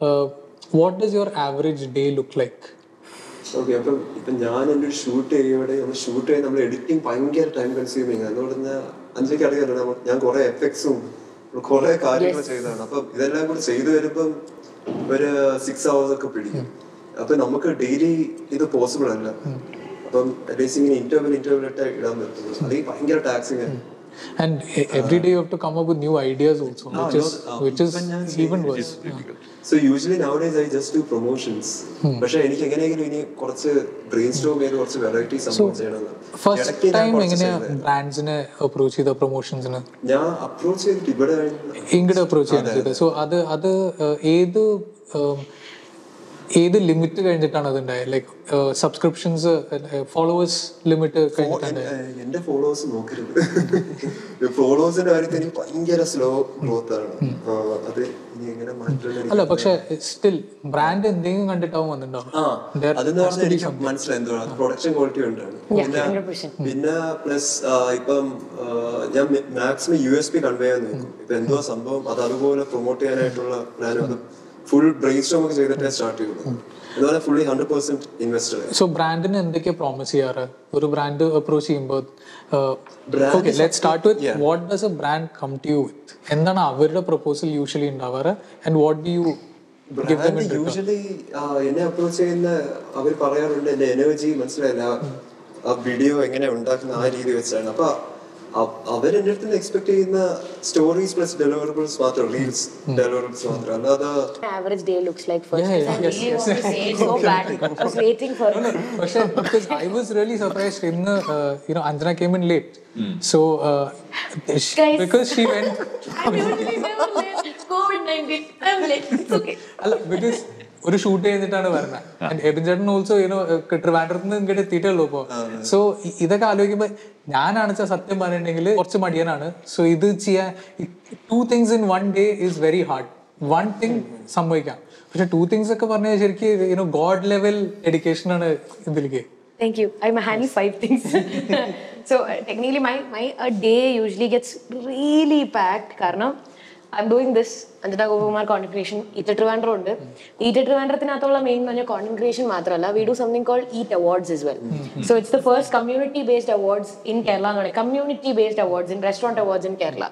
What does your average day look like okay അപ്പം ഇപ്പം ഞാൻ എന്റെ ഒരു ഷൂട്ട് ഏരിയയുടെ നമ്മൾ ഷൂട്ട് ചെയ്യാൻ നമ്മൾ എഡിറ്റിംഗ് ഭയങ്കര ടൈം കൺസ്യൂമിങ് അതുകൊണ്ട് തന്നെ അഞ്ചൊക്കെ അറിയാലോ ഞാൻ കൊറേ എഫക്ട്സും കൊറേ കാര്യങ്ങൾ ചെയ്തതാണ്. അപ്പം ഇതെല്ലാം കൂടി ചെയ്തു വരുമ്പം ഒരു സിക്സ് അവേഴ്സ് ഒക്കെ പിടിക്കും. അപ്പൊ നമുക്ക് ഡെയിലി ഇത് പോസിബിൾ അല്ല. അപ്പം ഇങ്ങനെ ഇന്റർവ്യൂ ഇന്റർവെൽ ഇട്ട് ഇടാൻ പറ്റുള്ളൂ. അത് ഈ ഭയങ്കര taxing And e- every day you have to come up with new ideas also, which is which is even worse. So usually nowadays I just do promotions പക്ഷെ എനിക്ക് എങ്ങനെയെങ്കിലും ഇനി കുറച്ച് ബ്രെയിൻ സ്റ്റോം ചെയ്ത് കുറച്ച് വെറൈറ്റി സംഭവം ചെയ്യണമെന്ന്. ഫസ്റ്റ് ഇടയ്ക്ക് ഞാൻ ടൈം കുറച്ച് എങ്ങനെയാ ചെയ്തതായിരുന്നു. ബ്രാൻഡ്സിനെ അപ്രോച്ച് ചെയ്ത പ്രൊമോഷൻസിന് ഞാൻ അപ്രോച്ച് ചെയ്തിട്ട് ഇവിടെ ഇങ്ങോട്ട് അപ്രോച്ച് ചെയ്യാൻ ചെയ്തത് സോ അത് അത് uh, ഏത് um, ഏത് ലിമിറ്റ് കഴിഞ്ഞിട്ടാണ് അത് ഉണ്ടായത് ലൈക്ക് സബ്സ്ക്രിപ്ഷൻസ് ഫോളോവേഴ്സ് ലിമിറ്റ് എന്റെ ഫോളോവേഴ്സ് നോക്കരുത്. ഫോളോവേഴ്സിന്റെ കാര്യത്തിൽ എനിക്ക് ഭയങ്കര സ്ലോ ഗ്രോത്ത് ആണ്. അത് ഇനി എങ്ങനെ മാറ്റണം അല്ല പക്ഷെ സ്റ്റിൽ ബ്രാൻഡ് എന്തെങ്കിലും കണ്ടിട്ടാവും വന്നിട്ടുണ്ടാവും അതെന്ന് പറഞ്ഞാൽ എനിക്ക് മനസ്സിലായി പ്രൊഡക്ഷൻ ക്വാളിറ്റി ഉണ്ടാണ് പിന്നെ പിന്നെ പ്ലസ് ഇപ്പം ഞാൻ maximum U S P convey ചെയ്യാൻ നോക്കും. ഇപ്പൊ എന്തോ സംഭവം? അത് അതുപോലെ പ്രൊമോട്ട് ചെയ്യാനായിട്ടുള്ള അത് ഫുൾ ബ്രെയിൻ സ്റ്റോം ഒക്കെ ചെയ്തിട്ടേ സ്റ്റാർട്ട് ചെയ്യുള്ളൂ. അതുപോലെ fully hundred percent invested so ബ്രാൻഡിന് എന്തൊക്കെ പ്രോമിസ് ചെയ്യാറ്? ഒരു ബ്രാൻഡ് അപ്രോച്ച് ചെയ്യുമ്പോൾ okay let start with what does a brand come to you with എന്താണ് അവരുടെ proposal usually ഉണ്ടാവാറ്? And what do you them usually എന്നെ അപ്രോച്ച് ചെയ്യുന്ന അവർ പറയാറുണ്ട് എന്റെ എനർജി മനസ്സിലായില്ല. ആ വീഡിയോ എങ്ങനെ ഉണ്ടാക്കുന്ന ആ രീതി വെച്ചാണ്. അപ്പൊ അവരെന്റെ അടുത്ത് എക്സ്പെക്ട് ചെയ്യുന്ന സ്റ്റോറീസ് പ്ലസ് ഡെലിവറബിൾസ് മാത്രം റീൽസ് ഡെലിവറബിൾസ് മാത്രം അല്ലാതെ average day looks like first. Yeah, yeah, I yes, really want to say it so bad. I was waiting for it. പക്ഷേ because I was really surprised ഇന്ന് uh, you know Anjana came in late so uh, she- Guys. because she went I'm usually never late. COVID-19. I'm late. It's okay. അല്ല because ഒരു shoot ചെയ്തിട്ടാണ് വരുന്നത് എബിൻ ചേട്ടൻ also you know ട്രിവാൻഡ്രത്ത് നിന്ന് ഇങ്ങോട്ട് എത്തിയിട്ടുള്ളൂ ഇപ്പോ സോ ഇതൊക്കെ ആലോചിക്കുമ്പോ ഞാനാണ് വെച്ചാൽ സത്യം പറഞ്ഞിട്ടുണ്ടെങ്കിൽ കുറച്ച് മടിയനാണ് സോ ഇത് ചെയ്യാൻ two things in one day is very hard one thing സംഭവിക്കാം പക്ഷെ ടു തിങ്സ് ഒക്കെ പറഞ്ഞാൽ ശരിക്കും യുനോ ഗോഡ് ലെവൽ ഡെഡിക്കേഷൻ ആണ് ഇതിലേക്ക് Thank you. I'm handle five things. so uh, technically, my my a day usually gets really packed. I I'm doing this. Anjana Gopakumar content creation eat Trivandrum ഉണ്ട്. Eater ട്രിവാൻഡ്രത്തിനകത്തുള്ള main എന്ന് പറഞ്ഞാൽ content creation മാത്രമല്ല we do something call eat awards is well so it's the first community based awards in Kerala എന്ന് പറയുന്നത് community based awards in restaurant awards in Kerala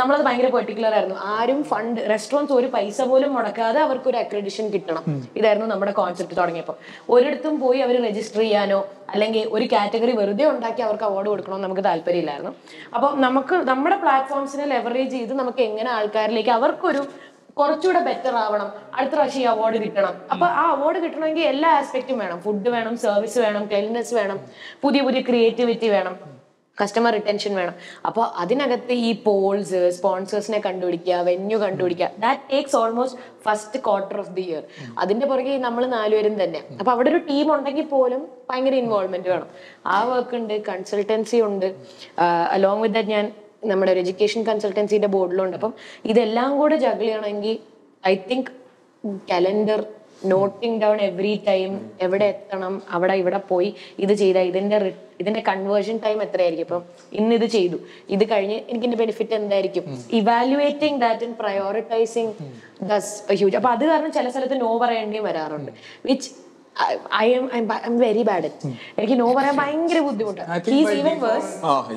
നമ്മളത് ഭയങ്കര particular ആയിരുന്നു. ആരും ഫണ്ട് റെസ്റ്റോറന്റ്സ് ഒരു പൈസ പോലും മുടക്കാതെ അവർക്ക് ഒരു അക്രഡിഷൻ കിട്ടണം. ഇതായിരുന്നു നമ്മുടെ കോൺസെപ്റ്റ് തുടങ്ങിയപ്പോൾ. ഒരിടത്തും പോയി അവർ രജിസ്റ്റർ ചെയ്യാനോ അല്ലെങ്കിൽ ഒരു കാറ്റഗറി വെറുതെ ഉണ്ടാക്കി അവർക്ക് അവാർഡ് കൊടുക്കണമെന്ന് നമുക്ക് താല്പര്യമില്ലായിരുന്നു. അപ്പോൾ നമുക്ക് നമ്മുടെ പ്ലാറ്റ്ഫോംസിനെ ലെവറേജ് ചെയ്ത് നമുക്ക് എങ്ങനെ ആൾക്കാരിലേക്ക് അവർക്കൊരു കുറച്ചുകൂടെ ബെറ്റർ ആവണം. അടുത്ത പ്രാവശ്യം ഈ അവാർഡ് കിട്ടണം. അപ്പൊ ആ അവാർഡ് കിട്ടണമെങ്കിൽ എല്ലാ ആസ്പെക്റ്റും വേണം. ഫുഡ് വേണം സർവീസ് വേണം ക്ലീൻനെസ് വേണം പുതിയ പുതിയ ക്രിയേറ്റിവിറ്റി വേണം കസ്റ്റമർ റിട്ടൻഷൻ വേണം. അപ്പോൾ അതിനകത്ത് ഈ പോൾസ് സ്പോൺസേഴ്സിനെ കണ്ടുപിടിക്കുക വെന്യൂ കണ്ടുപിടിക്കുക that takes almost first quarter of the year അതിന്റെ പുറകെ നമ്മൾ നാലുപേരും തന്നെ. അപ്പൊ അവിടെ ഒരു ടീം ഉണ്ടെങ്കിൽ പോലും ഭയങ്കര ഇൻവോൾവ്മെന്റ് വേണം. ആ വർക്ക് ഉണ്ട് കൺസൾട്ടൻസി ഉണ്ട്. അലോങ് വിത്ത് ദാറ്റ് ഞാൻ നമ്മുടെ ഒരു എഡ്യൂക്കേഷൻ കൺസൾട്ടൻസിയുടെ ബോർഡിലുണ്ട്. അപ്പം ഇതെല്ലാം കൂടെ ജഗിൾ ചെയ്യണമെങ്കിൽ I think calendar noting down every time എവിടെ എത്തണം അവിടെ ഇവിടെ പോയി ഇത് ചെയ്ത ഇതിന്റെ ഇതിന്റെ കൺവേർഷൻ ടൈം എത്രയായിരിക്കും? ഇപ്പം ഇന്ന് ഇത് ചെയ്തു. ഇത് കഴിഞ്ഞ് എനിക്ക് ഇതിന്റെ ബെനിഫിറ്റ് എന്തായിരിക്കും? Evaluating that and prioritising does huge അപ്പൊ അത് കാരണം ചില സ്ഥലത്ത് നോ പറയേണ്ടിയും വരാറുണ്ട്. Which I am I am very bad at എനിക്ക് നോ പറയാൻ ഭയങ്കര ബുദ്ധിമുട്ടാണ് he's even worse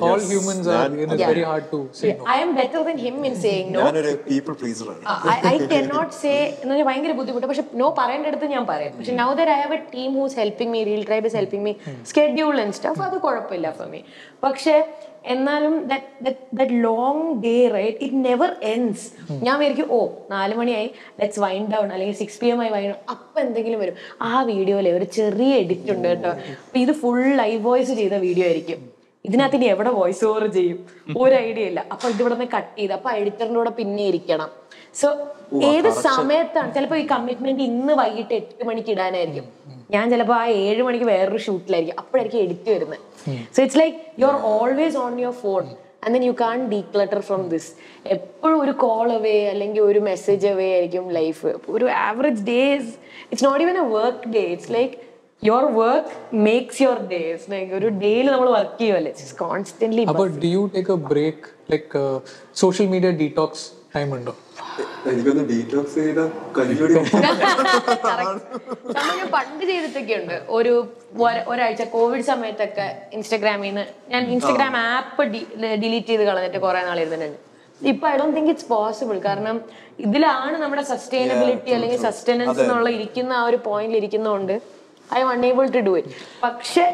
all humans are you know, it's very hard to say no. I am better than him in saying no ഞാനൊരു people പ്ലീസറാണ് I cannot say എന്ന് പറഞ്ഞാൽ ഭയങ്കര ബുദ്ധിമുട്ട്. പക്ഷെ നോ പറയേണ്ട അടുത്ത് ഞാൻ പറയും. പക്ഷെ now there I have a team who's helping me reel tribe is helping me schedule and stuff അത് കുഴപ്പമില്ല ഫോർ മീ പക്ഷെ എന്നാലും that long day right it never ends ഞാൻ വിചാരിക്കും ഓ നാല് മണിയായി ലെറ്റ്സ് വൈൻഡ് ഡൗൺ അല്ലെങ്കിൽ സിക്സ് പി എം ആയി വൈൻഡ് അപ്പൊ എന്തെങ്കിലും വരും. ആ വീഡിയോയിലെ ഒരു ചെറിയ എഡിറ്റ് ഉണ്ട് കേട്ടോ. അപ്പൊ ഇത് ഫുൾ ലൈവ് വോയിസ് ചെയ്ത വീഡിയോ ആയിരിക്കും. ഇതിനകത്ത് ഇനി എവിടെ വോയിസ് ഓവർ ചെയ്യും? ഒരു ഐഡിയ ഇല്ല. അപ്പൊ ഇതിവിടെ നിന്ന് കട്ട് ചെയ്ത് അപ്പൊ എഡിറ്ററിന്റെ കൂടെ പിന്നെ ഇരിക്കണം. സോ ഏത് സമയത്താണ്? ചിലപ്പോ ഈ കമ്മിറ്റ്മെന്റ് ഇന്ന് വൈകിട്ട് എട്ട് മണിക്ക് ഇടാനായിരിക്കും. ഞാൻ ചിലപ്പോൾ ആ ഏഴ് മണിക്ക് വേറൊരു ഷൂട്ടിലായിരിക്കും അപ്പോഴായിരിക്കും എഡിറ്റ് വരുന്നത് so it's like you are always on your phone and then you can't declutter from this എപ്പോഴും ഒരു കോൾ അവേ അല്ലെങ്കിൽ ഒരു മെസ്സേജ് അവേ ആയിരിക്കും ലൈഫ് ഒരു average days it's not even a work day it's like your work makes your days like ഒരു ഡേയിൽ നമ്മൾ work ചെയ്യുമല്ലേ കോൺസ്റ്റന്റ്ലി അപ്പോൾ do you take a break like social media detox time ഉണ്ടോ? എനിക്കൊന്ന് detox ചെയ്ത കല്ലുടി നമ്മൾ പണ്ട് ചെയ്തിട്ടൊക്കെ ഉണ്ട്. ഒരു ഒര- ഒരാഴ്ച കോവിഡ് സമയത്തൊക്കെ ഇൻസ്റ്റാഗ്രാമിൽ നിന്ന് ഞാൻ ഇൻസ്റ്റാഗ്രാം ആപ്പ് ഡിലീറ്റ് ചെയ്ത് കളഞ്ഞിട്ട് കുറെ നാൾ ഇരുന്നിട്ടുണ്ട്. ഇപ്പൊ I don't think it's possible കാരണം ഇതിലാണ് നമ്മുടെ സസ്റ്റൈനബിലിറ്റി അല്ലെങ്കിൽ സസ്റ്റൈനൻസ് എന്നുള്ള ഇരിക്കുന്ന ആ ഒരു പോയിന്റിൽ ഇരിക്കുന്നതുകൊണ്ട് I am unable to do it പക്ഷെ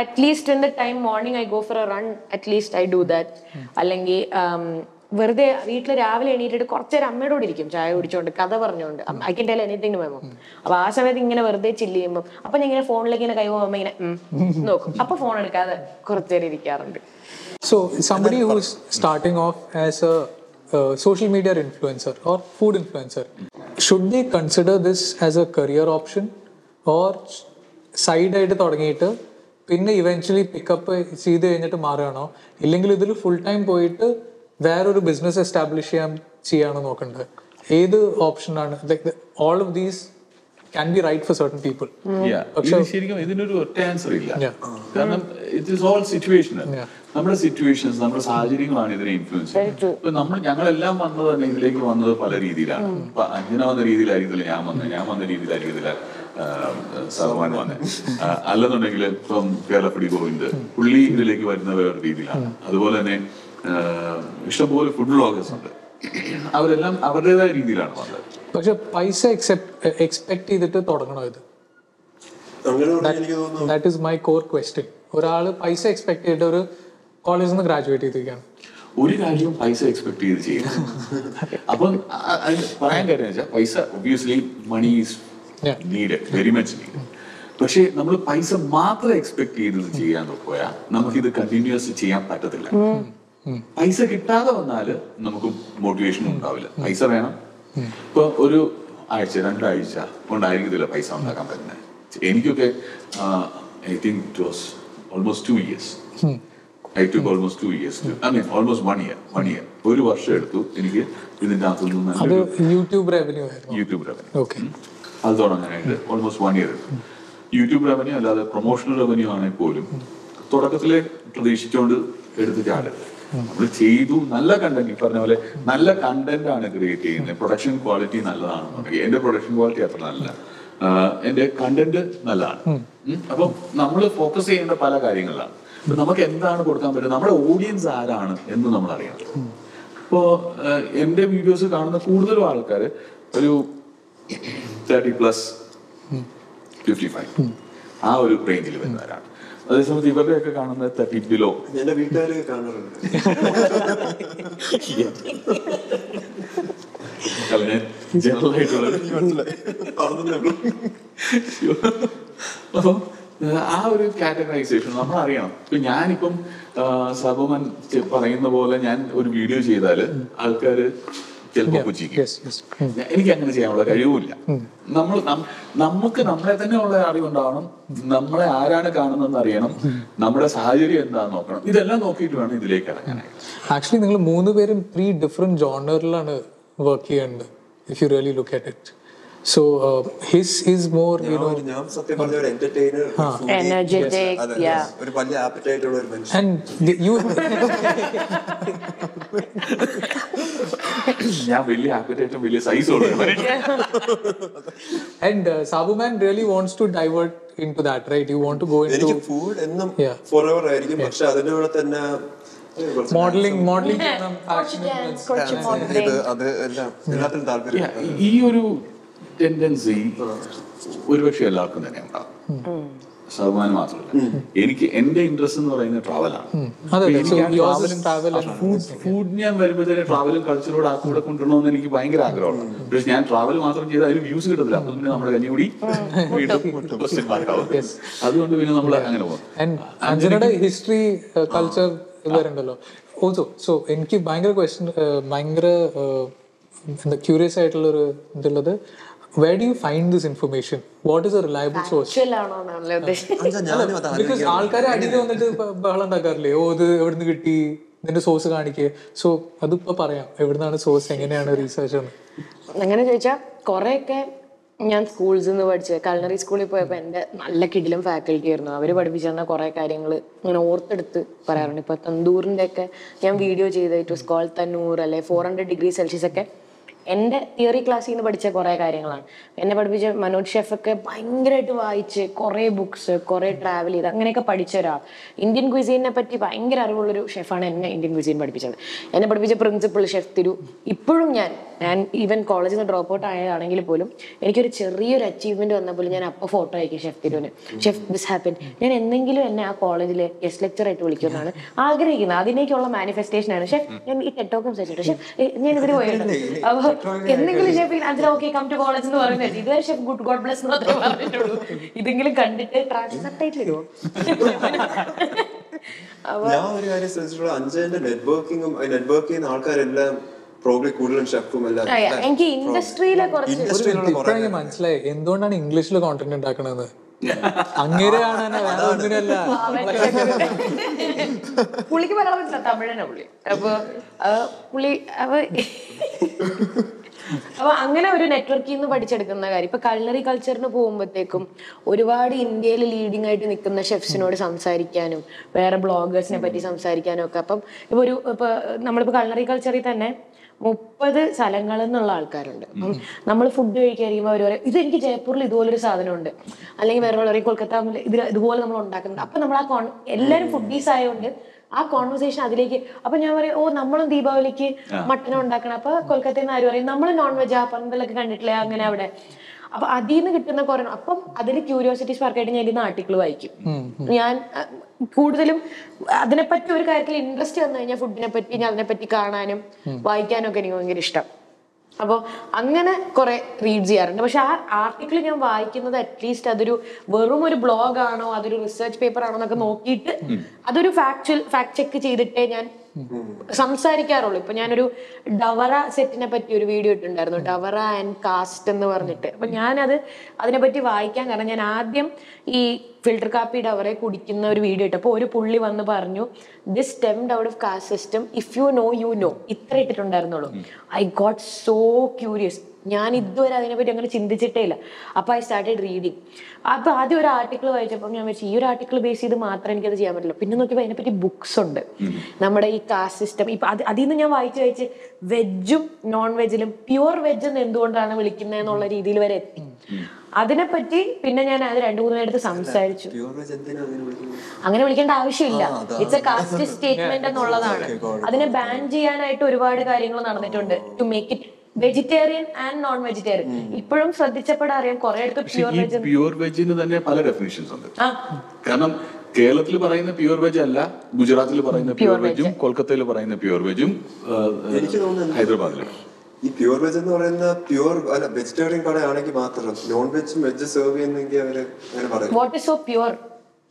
at least in the time morning I go for a run at least I do that അല്ലെങ്കിൽ വെറുതെ വീട്ടിൽ രാവിലെ എണീറ്റിട്ട് കുറച്ചേരം കൂടെ ഇരിക്കും. ചായ കുടിച്ചോണ്ട് കഥ പറഞ്ഞോണ്ട്. ഐ കൻ ടെൽ എനിത്തിങ് മേമോ അപ്പൊ ആ സമയത്ത് ഇങ്ങനെ വെറുതെ ചില്ല് ചെയ്യുമ്പോൾ അപ്പൊ ഞാൻ ഇങ്ങനെ ഫോണിലേക്ക് ഇങ്ങനെ കൈ പോകുമ്പോ ഇങ്ങനെ നോക്കും. അപ്പൊ ഫോൺ എടുക്കാതെ കുറച്ചേരം ഇരിക്കാറുണ്ട്. So somebody who off as a uh, social media influencer or food influencer, should they consider this as a career option or side ആയിട്ട് തുടങ്ങിയിട്ട് പിന്നെ ഇവൻച്വലി പിക്കപ്പ് ചെയ്ത് കഴിഞ്ഞിട്ട് മാറുകയാണോ? ഇല്ലെങ്കിൽ ഇതിൽ ഫുൾ ടൈം പോയിട്ട് വേറൊരു ബിസിനസ് എസ്റ്റാബ്ലിഷ് ചെയ്യാൻ ചെയ്യാണോ നോക്കേണ്ടത്? ഏത് ഓപ്ഷനാണ് all of these can be right for certain people പക്ഷേ ശരിക്കും ഇതിനൊരു ഒറ്റ ആൻസർ ഇല്ല. കാരണം ഇറ്റ് ഇസ് ഓൾ സിറ്റുവേഷണൽ നമ്മുടെ സിറ്റുവേഷൻസ് നമ്മുടെ സാഹചര്യങ്ങളാണ് ഇതിനെ ഇൻഫ്ലുവൻസ് ഇപ്പൊ നമ്മൾ ഞങ്ങളെല്ലാം വന്നത് തന്നെ ഇതിലേക്ക് വന്നത് പല രീതിയിലാണ്. ഇപ്പൊ അഞ്ജന വന്ന രീതിയിലായിരിക്കില്ല ഞാൻ വന്നത് ഞാൻ വന്ന രീതിയിലായിരിക്കില്ല സഹമാൻ വന്നത് അല്ലെന്നുണ്ടെങ്കിൽ ഇപ്പം കേരളപ്പടി ഗോവിന്ദ് പുള്ളി ഇതിലേക്ക് വരുന്ന വേറെ രീതിയിലാണ് അതുപോലെ തന്നെ ഇഷ്ടംപോലെ ഫുഡ് ബ്ലോഗേഴ്സ് ഉണ്ട്. അവരെല്ലാം അവരുടേതായ രീതിയിലാണ് വന്നത്. പക്ഷെ പൈസ എക്സ്പെക്ട് ചെയ്തിട്ട് തുടങ്ങണോ ഇത്? That is my core question ഒരാൾ പൈസ എക്സ്പെക്ട് ചെയ്തിട്ട് ഒരു കോളേജിൽ നിന്ന് ഗ്രാജുവേറ്റ് ചെയ്തിരിക്കുകയാണ്. ഒരു കാര്യവും പൈസ എക്സ്പെക്ട് ചെയ്ത് ചെയ്യും അപ്പം പറയാൻ കാര്യം വെച്ചാൽ പൈസ obviously money is. Need very much need പക്ഷേ നമ്മൾ പൈസ മാത്രം എക്സ്പെക്ട് ചെയ്ത് ചെയ്യാൻ പോയാൽ ഇത് കണ്ടിന്യൂസ് ചെയ്യാൻ പറ്റത്തില്ല. പൈസ കിട്ടാതെ വന്നാൽ നമുക്ക് മോട്ടിവേഷൻ ഉണ്ടാവില്ല. പൈസ വേണം. ഇപ്പൊ ഒരു ആഴ്ച രണ്ടാഴ്ച ഉണ്ടായിരിക്കത്തില്ല പൈസ ഉണ്ടാക്കാൻ പറ്റുന്നത് എനിക്കൊക്കെ I think it was almost two years I two almost two years I mean almost one year one year ഒരു വർഷം എടുത്തു എനിക്ക് ഇതിന്റെ അകത്തു നിന്ന് യൂട്യൂബ് റവന്യൂ യൂട്യൂബ് റവന്യൂ അത് തുടങ്ങാനായിട്ട് ഓൾമോസ്റ്റ് വൺ ഇയർ എടുത്തു. യൂട്യൂബ് റവന്യൂ അല്ലാതെ പ്രൊമോഷണൽ റവന്യൂ ആണെങ്കിൽ പോലും തുടക്കത്തിലെ പ്രതീക്ഷിച്ചുകൊണ്ട് എടുത്ത് ചാടരുത് നമ്മൾ ചെയ്തു. നല്ല കണ്ടന്റ് ഈ പറഞ്ഞ പോലെ നല്ല കണ്ടന്റ് ആണ് ക്രിയേറ്റ് ചെയ്യുന്നത്. പ്രൊഡക്ഷൻ ക്വാളിറ്റി നല്ലതാണെന്നുണ്ടെങ്കിൽ എന്റെ പ്രൊഡക്ഷൻ ക്വാളിറ്റി അത്ര നല്ല. എന്റെ കണ്ടന്റ് നല്ലതാണ്. അപ്പൊ നമ്മൾ ഫോക്കസ് ചെയ്യേണ്ട പല കാര്യങ്ങളിലാണ് നമുക്ക് എന്താണ് കൊടുക്കാൻ പറ്റുന്നത്? നമ്മുടെ ഓഡിയൻസ് ആരാണ് എന്ന് നമ്മൾ അറിയണം ഇപ്പോ എന്റെ വീഡിയോസ് കാണുന്ന കൂടുതലും ആൾക്കാർ ഒരു തേർട്ടി പ്ലസ് ഫിഫ്റ്റി ഫൈവ് ആ ഒരു റേഞ്ചിൽ വരുന്നവരാണ്. അതേസമയത്ത് ഇവരുടെയൊക്കെ കാണുന്നത് തേർട്ടി ബിലോ എന്റെ വീട്ടുകാരൊക്കെ കാണാറുണ്ട്. ജനറൽ ആയിട്ടുള്ള അപ്പൊ ആ ഒരു കാറ്റഗറൈസേഷൻ നമ്മൾ അറിയണം ഇപ്പൊ ഞാനിപ്പം സബമൻ പറയുന്ന പോലെ ഞാൻ ഒരു വീഡിയോ ചെയ്താൽ ആൾക്കാര് ചിലപ്പോ പുച്ഛിക്കും യെസ് എനിക്ക് അങ്ങനെ ചെയ്യാനുള്ള കഴിവില്ല. നമ്മൾ നമുക്ക് നമ്മളെ തന്നെ ഉള്ള അറിവുണ്ടാവണം. നമ്മളെ ആരാണ് കാണുന്നതെന്ന് അറിയണം. നമ്മുടെ സാഹചര്യം എന്താന്ന് നോക്കണം. ഇതെല്ലാം നോക്കിയിട്ട് വേണം ഇതിലേക്ക് ഇറങ്ങാനായിട്ട്. ആക്ച്വലി നിങ്ങൾ മൂന്ന് പേരും ത്രീ ഡിഫറെന്റ് ജോണറിലാണ് വർക്ക് ചെയ്യുന്നത് if you really look at it so his is more you know ഞാൻ സത്യം പറഞ്ഞ ഒരു എന്റർടൈനർ yeah. ഒരു വലിയ ആപ്പറ്റൈറ്റ് ഉള്ള ഒരു മനുഷ്യൻ. ആൻഡ് യു ഞാൻ വലിയ ആപ്പറ്റൈറ്റും വലിയ സൈസും and Sabuman really wants to divert into that right you want to go into food എന്നും Yeah. ഫോർ ആയിരിക്കും. പക്ഷെ അതിന്റെ കൂടെ തന്നെ മോഡലിംഗ് മോഡലിംഗ് അത് എല്ലാം എല്ലാത്തിനും താല്പര്യം ഈ ഒരു ടെൻഡൻസി ഒരുപക്ഷെ എല്ലാവർക്കും തന്നെ ഉണ്ടാവും. ശതമാനം മാത്രമല്ല. എനിക്ക് എന്റെ ഇൻട്രസ്റ്റ് എന്ന് പറയുന്നത് ട്രാവലാണ് ഫുഡ് ഞാൻ വരുമ്പോഴത്തേക്ക് ട്രാവലും കൾച്ചറോട് ആ കൂടെ കൊണ്ടുവരണമെന്ന് എനിക്ക് ഭയങ്കര ആഗ്രഹമാണ് പക്ഷെ ഞാൻ ട്രാവൽ മാത്രം ചെയ്താൽ അതിന് വ്യൂസ് കിട്ടത്തില്ല. അപ്പൊ പിന്നെ നമ്മുടെ കഞ്ഞി കൂടി. അതുകൊണ്ട് പിന്നെ നമ്മൾ അങ്ങനെ പോകും. ഹിസ്റ്ററി കൾച്ചർ ഇതുവരെയുണ്ടല്ലോ. ഓൾസോ സോ എനിക്ക് ഭയങ്കര ക്വസ്റ്റ്യൻ ഭയങ്കര uh, എന്താ ക്യൂരിയസ് ആയിട്ടുള്ള ഒരു ഇതുള്ളത് where do you find this information? What is a reliable അത് ബിക്കോസ് ആൾക്കാരെ അടിയിൽ വന്നിട്ട് ബഹളം ഉണ്ടാക്കാറില്ലേ? ഓ ഇത് എവിടുന്ന് കിട്ടി? നിന്റെ സോഴ്സ് കാണിക്കുക സോ അതിപ്പോ പറയാം. എവിടുന്നാണ് സോഴ്സ് എങ്ങനെയാണ് റീസെർച്ച് എന്ന്? അങ്ങനെ ചോദിച്ചാൽ കുറെയൊക്കെ ഞാൻ സ്കൂൾസിൽ നിന്ന് പഠിച്ചത് കൾണറി സ്കൂളിൽ പോയപ്പോൾ എന്റെ നല്ല കിടിലും ഫാക്കൽറ്റി ആയിരുന്നു. അവർ പഠിപ്പിച്ചിരുന്ന കുറേ കാര്യങ്ങൾ ഇങ്ങനെ ഓർത്തെടുത്ത് പറയാറുണ്ട്. ഇപ്പോൾ തന്തൂറിന്റെ ഒക്കെ ഞാൻ വീഡിയോ ചെയ്ത് ഇറ്റ് വാസ് കോൾ തന്നൂർ അല്ലെ ഫോർ ഹൺഡ്രഡ് ഡിഗ്രി സെൽഷ്യസ് ഒക്കെ എന്റെ തിയറി ക്ലാസ്സിൽ നിന്ന് പഠിച്ച കുറേ കാര്യങ്ങളാണ്. എന്നെ പഠിപ്പിച്ച മനോജ് ഷെഫൊക്കെ ഭയങ്കരമായിട്ട് വായിച്ച് കുറേ ബുക്സ് കുറേ ട്രാവൽ ചെയ്ത് അങ്ങനെയൊക്കെ പഠിച്ച ഒരാൾ. ഇന്ത്യൻ ക്വിസീനെ പറ്റി ഭയങ്കര അറിവുള്ളൊരു ഷെഫാണ് എന്നെ ഇന്ത്യൻ ക്വിസീൻ പഠിപ്പിച്ചത്. എന്നെ പഠിപ്പിച്ച പ്രിൻസിപ്പൾ ഷെഫ് തിരു. ഇപ്പോഴും ഞാൻ ഞാൻ ഈവൻ കോളേജിൽ നിന്ന് ഡ്രോപ്പ് ഔട്ട് ആയതാണെങ്കിൽ പോലും എനിക്കൊരു ചെറിയൊരു അച്ചീവ്മെന്റ് വന്ന പോലും ഞാൻ അപ്പോൾ ഫോട്ടോ അയക്കും ഷെഫ് തിരുവിന്. ഷെഫ് ദിസ് ഹാപ്പൻ ഞാൻ എന്തെങ്കിലും എന്നെ ആ കോളേജിൽ ഗസ്റ്റ് ലെക്ചർ ആയിട്ട് വിളിക്കുമെന്നാണ് ആഗ്രഹിക്കുന്നത്. അതിനേക്കുള്ള മാനിഫെസ്റ്റേഷൻ ആണ്. ഷെഫ് ഞാൻ ഈ ടെറ്റോക്കം സംസാരിച്ചിട്ട് ഷെഫ് ഞാൻ ഇതിന് പോയിട്ടുണ്ട്. അപ്പൊ എന്തെങ്കിലും ഷെഫ് അഞ്ചര ഓക്കെ കം ടു കോളേജ് എന്ന് പറയുന്നത് ഇതുവരെ ഷെഫ് ഗുഡ് ഗോഡ് ബ്ലസ് എന്ന് മാത്രമേ പറഞ്ഞിട്ടുള്ളൂ. ഇതെങ്കിലും കണ്ടിട്ട് ട്രാൻസ്ലേറ്റ് വരുമോ ഞാൻ ഒരു കാര്യം ശ്രദ്ധിച്ചിട്ടുള്ള അഞ്ചന്റെ നെറ്റ്വർക്കിംഗും നെറ്റ്വർക്ക് ചെയ്യുന്ന ആൾക്കാരെല്ലാം പ്രോബ്ലി കൂടുതലും ഷെഫും എല്ലാം എനിക്ക് ഇൻഡസ്ട്രിയിലെ കുറച്ച് ഇൻഡസ്ട്രിയിലുള്ള മനസ്സിലായി എന്തുകൊണ്ടാണ് ഇംഗ്ലീഷിൽ കോണ്ടന്റ് ഉണ്ടാക്കണത് അങ്ങനെയാണ് പുള്ളിക്ക് മലയാളം പറ്റില്ല തമിഴനാ പുള്ളി. അപ്പൊ പുള്ളി അപ്പൊ അപ്പൊ അങ്ങനെ ഒരു നെറ്റ്വർക്കിൽ നിന്ന് പഠിച്ചെടുക്കുന്ന കാര്യം. ഇപ്പൊ കൾണറി കൾച്ചറിന് പോകുമ്പോഴത്തേക്കും ഒരുപാട് ഇന്ത്യയിൽ ലീഡിംഗ് ആയിട്ട് നിൽക്കുന്ന ഷെഫ്സിനോട് സംസാരിക്കാനും വേറെ ബ്ലോഗേഴ്സിനെ പറ്റി സംസാരിക്കാനും ഒക്കെ. അപ്പം ഇപ്പൊ ഒരു ഇപ്പൊ നമ്മളിപ്പോ കൾണറി കൾച്ചറിൽ തന്നെ മുപ്പത് സ്ഥലങ്ങളിൽ നിന്നുള്ള ആൾക്കാരുണ്ട്. നമ്മൾ ഫുഡ് കഴിക്കാതിരിക്കുമ്പോൾ അവർ പറയും ഇത് എനിക്ക് ജയ്പൂരിൽ ഇതുപോലൊരു സാധനമുണ്ട്. അല്ലെങ്കിൽ വേറെ പറയും കൊൽക്കത്ത ഇത് ഇതുപോലെ നമ്മൾ ഉണ്ടാക്കുന്നുണ്ട്. അപ്പൊ നമ്മൾ ആ കോൺ എല്ലാവരും ഫുഡീസ് ആയതുകൊണ്ട് ആ കോൺവെർസേഷൻ അതിലേക്ക് അപ്പൊ ഞാൻ പറയും ഓ നമ്മളും ദീപാവലിക്ക് മട്ടൻ ഉണ്ടാക്കണം. അപ്പൊ കൊൽക്കത്തയിൽ നിന്ന് ആര് പറയും നമ്മൾ നോൺ വെജ് ആ പന്തലൊക്കെ കണ്ടിട്ടില്ലേ അങ്ങനെ അവിടെ? അപ്പൊ അതിൽ നിന്ന് കിട്ടുന്ന കുറേ അപ്പം അതിൽ ക്യൂരിയോസിറ്റി സ്പാർക്കായിട്ട് ഞാൻ ഇരുന്ന് ആർട്ടിക്കിൾ വായിക്കും. ഞാൻ കൂടുതലും അതിനെപ്പറ്റി ഒരു കാര്യത്തിൽ ഇൻട്രസ്റ്റ് വന്നു കഴിഞ്ഞാൽ ഫുഡിനെ പറ്റി ഞാൻ അതിനെപ്പറ്റി കാണാനും വായിക്കാനും ഒക്കെ എനിക്ക് ഭയങ്കര ഇഷ്ടം. അപ്പോൾ അങ്ങനെ കുറെ റീഡ് ചെയ്യാറുണ്ട്. പക്ഷെ ആ ആർട്ടിക്കിൾ ഞാൻ വായിക്കുന്നത് അറ്റ്ലീസ്റ്റ് അതൊരു വെറും ഒരു ബ്ലോഗ് ആണോ അതൊരു റിസർച്ച് പേപ്പർ ആണോ എന്നൊക്കെ നോക്കിയിട്ട് അതൊരു ഫാക്ച്വൽ ഫാക്ട് ചെക്ക് ചെയ്തിട്ടേ ഞാൻ സംസാരിക്കാറുള്ളൂ. ഇപ്പൊ ഞാനൊരു ഡവറ സെറ്റിനെ പറ്റി ഒരു വീഡിയോ ഇട്ടുണ്ടായിരുന്നു ഡവറ ആൻഡ് കാസ്റ്റ് എന്ന് പറഞ്ഞിട്ട്. അപ്പൊ ഞാനത് അതിനെപ്പറ്റി വായിക്കാൻ കാരണം ഞാൻ ആദ്യം ഈ ഫിൽട്ടർ കാപ്പി ഡവറെ കുടിക്കുന്ന ഒരു വീഡിയോ ഇട്ടപ്പോൾ ഒരു പുള്ളി വന്ന് പറഞ്ഞു this stemmed out of caste system if you know you know ഇത്ര ഇട്ടിട്ടുണ്ടായിരുന്നുള്ളൂ. ഐ ഗോട്ട് സോ ക്യൂരിയസ് ഞാൻ ഇതുവരെ അതിനെപ്പറ്റി അങ്ങനെ ചിന്തിച്ചിട്ടേ ഇല്ല. അപ്പൊ ഐ സ്റ്റാർട്ടഡ് റീഡിങ് അപ്പൊ ആദ്യം ഒരു ആർട്ടിക്കിൾ വായിച്ചപ്പോൾ ഞാൻ വെച്ചു ഈ ഒരു ആർട്ടിക്കിൾ ബേസ് ചെയ്ത് മാത്രം എനിക്കത് ചെയ്യാൻ പറ്റില്ല. പിന്നെ നോക്കിയപ്പോൾ അതിനെപ്പറ്റി ബുക്സ് ഉണ്ട്. നമ്മുടെ ഈ കാസ്റ്റ് സിസ്റ്റം ഇപ്പൊ അത് അതിൽ നിന്ന് ഞാൻ വായിച്ച് വായിച്ച് വെജും നോൺ വെജിലും പ്യുവർ വെജ് എന്ന് എന്തുകൊണ്ടാണ് വിളിക്കുന്നത് എന്നുള്ള രീതിയിൽ വരെ എത്തി. അതിനെപ്പറ്റി പിന്നെ ഞാൻ അത് രണ്ടു മൂന്ന് പേരെടുത്ത് സംസാരിച്ചു. അങ്ങനെ വിളിക്കേണ്ട ആവശ്യമില്ല. ഇറ്റ്സ് എ കാസ്റ്റ് സ്റ്റേറ്റ്മെന്റ് എന്നുള്ളതാണ്. അതിനെ ബാൻ ചെയ്യാനായിട്ട് ഒരുപാട് കാര്യങ്ങൾ നടന്നിട്ടുണ്ട്. To make it vegetarian and non vegetarian ഇപ്പോഴും ശ്രദ്ധിച്ചപ്പെടാൻ അറിയാം. കുറെ അടുത്ത് പ്യൂർ വെജ് പ്യുവർ വെജിന് തന്നെ പല ഡെഫിനേഷൻസ് ഉണ്ട്. കാരണം കേരളത്തിൽ പറയുന്ന പ്യൂർ വെജ് അല്ല ഗുജറാത്തിൽ പറയുന്ന പ്യൂർ വെജും കൊൽക്കത്തയിൽ പറയുന്ന പ്യൂർ വെജും എനിക്ക് തോന്നുന്നത് ഹൈദരാബാദിലും ഈ പ്യൂർ വെജ് എന്ന് പറയുന്ന പ്യൂർ അല്ല വെജിറ്റേറിയൻ കടയാണെങ്കിൽ മാത്രം നോൺ വെജും വെജ് സെർവ് ചെയ്യുന്നെങ്കിൽ അവർ അങ്ങനെ പറയും. What is so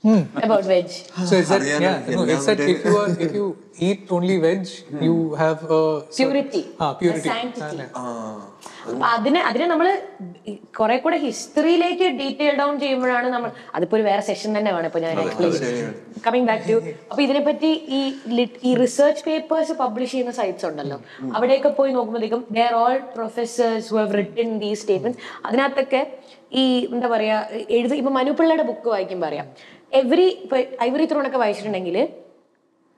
pure about veg. So is that അറിയാലോ, yeah? No, it's that if you are if you eat only veg, you have a Purity. Ah, purity. A sanctity. Ah, അപ്പൊ അതിനെ അതിനെ നമ്മൾ കുറെ കൂടെ ഹിസ്റ്ററിയിലേക്ക് ഡീറ്റെയിൽ ഡൗൺ ചെയ്യുമ്പോഴാണ് നമ്മൾ അതിപ്പോ ഒരു വേറെ സെഷൻ തന്നെ വേണം ഇപ്പൊ ഞാൻ എക്സ്പ്ലെയിൻ കമ്മിങ് ബാക്ക് ടു അപ്പൊ ഇതിനെപ്പറ്റി ഈ ഈ റിസർച്ച് പേപ്പേഴ്സ് പബ്ലിഷ് ചെയ്യുന്ന സൈറ്റ്സ് ഉണ്ടല്ലോ അവിടെയൊക്കെ പോയി നോക്കുമ്പോഴത്തേക്കും there all professors who have written these statement അതിനകത്തൊക്കെ ഈ എന്താ പറയാ എഴുതി ഇപ്പൊ മനുപിള്ളയുടെ ബുക്ക് വായിക്കുമ്പോൾ അറിയാം എവറി ഇപ്പൊ ഐവറി ത്രോണൊക്കെ വായിച്ചിട്ടുണ്ടെങ്കിൽ